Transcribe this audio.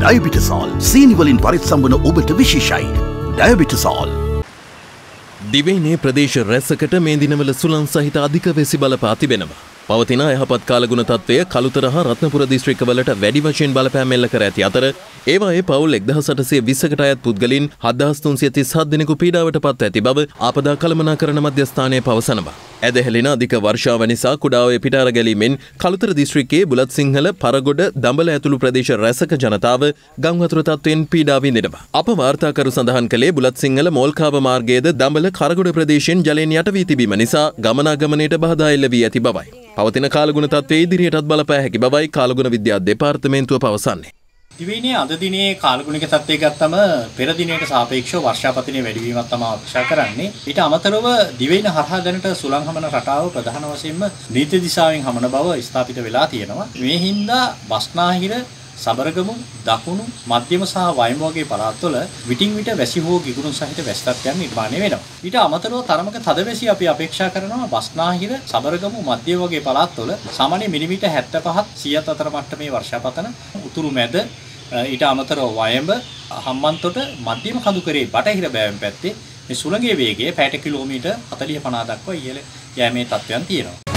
ඩයබිටසෝල් සීනිවලින් පරිත්සම් වන ඔබට විශේෂයි. ඩයබිටසෝල්. දිවයිනේ ප්‍රදේශ රැස්සකට මේ දිනවල සුළං සහිත අධික වෙසි බලපා තිබෙනවා. පවතින යහපත් කාලගුණ තත්වය කළුතර හා රත්නපුර දිස්ත්‍රික්කවලට වැඩි වශයෙන් බලපෑම් එල්ල කර ඇති අතර ඒවායේ පවුල් එක්දහස් අටසිය විස්සකට අයත් පුද්ගලින් හදහස් තුන්සිය තිස් හත් දෙනෙකු පීඩාවට පත් ඇති බව ආපදා කළමනාකරණ මධ්‍යස්ථානය පවසනවා. ඇදහෙලෙන අධික වර්ෂාව නිසා කුඩාවේ පිටාර ගැලීමෙන් කළුතර දිස්ත්‍රික්කයේ බුලත් සිංහල පරගොඩ දඹල ඇතුළු ප්‍රදේශ රැසක ජනතාව ගංවතුර තත්වයෙන් පීඩා විඳිනවා. අප වාර්තාකරු සඳහන් කළේ බුලත් සිංහල මෝල්කාව මාර්ගයේද දඹල කරගොඩ ප්‍රදේශයෙන් ජලයෙන් යට වී තිබීම නිසා ගමනාගමනයට බාධා එල්ල වී ඇති බවයි. පවතින කාලගුණ තත්ත්වයේ ඉදිරියටත් බලපෑ හැකි බවයි කාලගුණ විද්‍යා දෙපාර්තමේන්තුව පවසන්නේ. දිවයිනේ අද දිනේ කාලගුණික තත්ත්වය ගත්තම පෙර දිනයට සාපේක්ෂව වර්ෂාපතනයේ වැඩිවීමක් තමයි අපේක්ෂා කරන්නේ. ඊට අමතරව දිවයින හරහා දැනට සුළං හමන රටාව ප්‍රධාන වශයෙන්ම නීති දිශාවෙන් හමන බව ස්ථාපිත වෙලා තියෙනවා. මේ හින්දා බස්නාහිර සබරගමු දකුණු මධ්‍යම සහ වයඹ වගේ පළාත්වල විටින් විට වැසි හෝ ගිගුරුන් සහිත වැසි තත්ත්වයන් නිර්මාණය වෙනවා. ඊට අමතරව තරමක තද වැසි අපි අපේක්ෂා කරනවා බස්නාහිර සබරගමු මධ්‍ය වගේ පළාත්වල සාමාන්‍ය මිලිමීටර් 75ත් 100ත් අතර මට්ටමේ වර්ෂාපතන උතුරු මැද ඊට අමතරව වයඹ හම්බන්තොට මධ්‍යම කඳුකරේ බටහිර බෑවැම් පැත්තේ මේ සුළඟේ වේගය පැයට කිලෝමීටර් 40 50 දක්වා ඉහළ යෑමේ තත්ත්වයන් තියෙනවා.